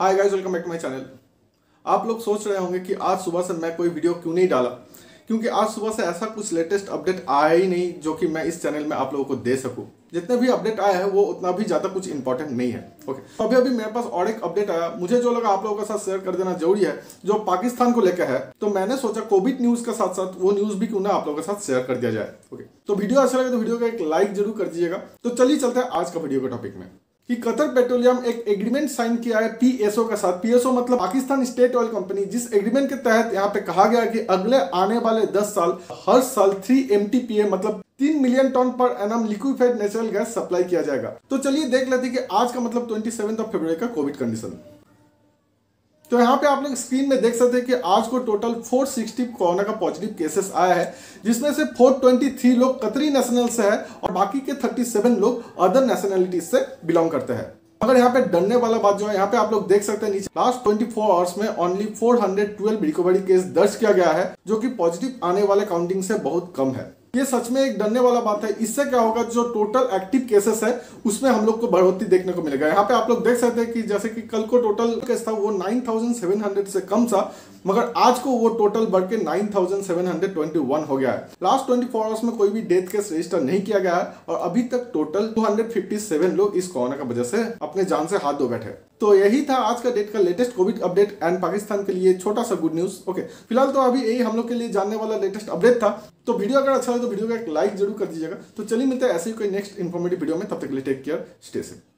Hi guys welcome back to my channel आप लोग सोच रहे होंगे कि आज सुबह से मैं कोई वीडियो क्यों नहीं डाला? क्योंकि आज सुबह से ऐसा कुछ लेटेस्ट अपडेट आया ही नहीं जो कि मैं इस चैनल में आप लोगों को दे सकूँ। जितने भी अपडेट आए हैं, वो उतना भी ज़्यादा कुछ इंपॉर्टेंट नहीं है। ओके तो अभी अभी मेरे पास और एक अपडेट आया। मुझे जो लगा आप लोगों के साथ शेयर कर देना ज़रूरी है, जो पाकिस्तान को लेकर है तो मैंने सोचा कोविड न्यूज़ के साथ साथ वो न्यूज़ भी क्यों ना आप लोगों के साथ शेयर कर दिया जाए। ओके तो वीडियो अच्छा लगे तो वीडियो का एक लाइक ज़रूर कर दीजिएगा। तो चलिए चलते हैं आज का वीडियो के टॉपिक में। कि कतर पेट्रोलियम एक एग्रीमेंट साइन किया है पीएसओ के साथ। पीएसओ मतलब पाकिस्तान स्टेट ऑयल कंपनी, जिस एग्रीमेंट के तहत यहाँ पे कहा गया कि अगले आने वाले 10 साल, हर साल 3 एम मतलब 3 million ton per annum liquefied natural gas supply किया जाएगा। तो चलिए देख लेते हैं कि आज का मतलब ट्वेंटी ऑफ़ फेब्रुवरी का कोविड कंडीशन तो यहाँ पे आप लोग स्क्रीन में देख सकते हैं कि आज को टोटल 460 कोरोना का पॉजिटिव केसेस आया है, जिसमें से 423 लोग कतरी नेशनल से है और बाकी के 37 लोग अदर नेशनलिटीज से बिलोंग करते हैं। अगर यहाँ पे डरने वाला बात जो है, यहाँ पे आप लोग देख सकते हैं नीचे लास्ट 24 आवर्स में ओनली 412 रिकवरी केस दर्ज किया गया है, जो कि पॉजिटिव आने वाले काउंटिंग से बहुत कम है। ये सच में एक डरने वाला बात है। इससे क्या होगा जो टोटल एक्टिव केसेस है उसमें हम लोग को बढ़ोतरी देखने को मिलेगा। यहाँ पे आप लोग देख सकते हैं कि जैसे कि कल को टोटल केस था वो 9,700 से कम था मगर आज को वो टोटल बढ़ के 9,721 हो गया है। लास्ट 24 आवर्स में कोई भी डेथ केस रजिस्टर नहीं किया गया है और अभी तक टोटल 257 लोग इस कोरोना का वजह से अपने जान से हाथ धो बैठे तो यही था आज का डेट का latest Covid update and Pakistan के लिए छोटा सा गुड न्यूज़ ओके फ़िलहाल तो अभी यही हम लोग के लिए जानने वाला लेटेस्ट अपडेट था। तो वीडियो अगर अच्छा लगे तो वीडियो का एक लाइक ज़रूर कर दीजिएगा। तो चलिए मिलते हैं ऐसे ही कोई नेक्स्ट इन्फॉर्मेटिव वीडियो में। तब तक के लिए टेक केयर स्टे सेफ़